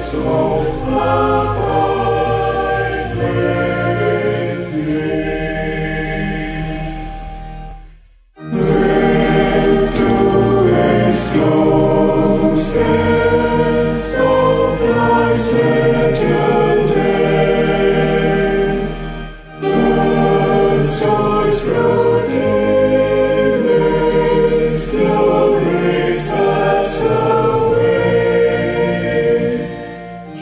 So love.